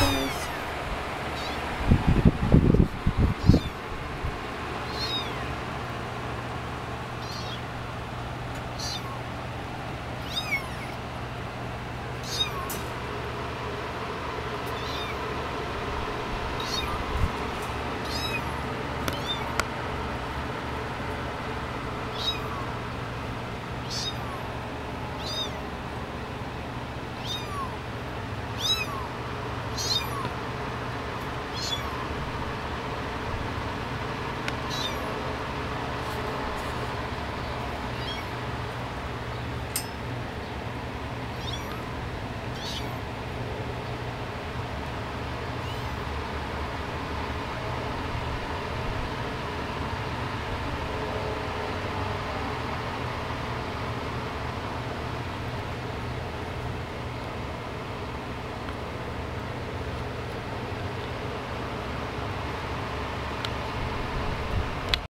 guys.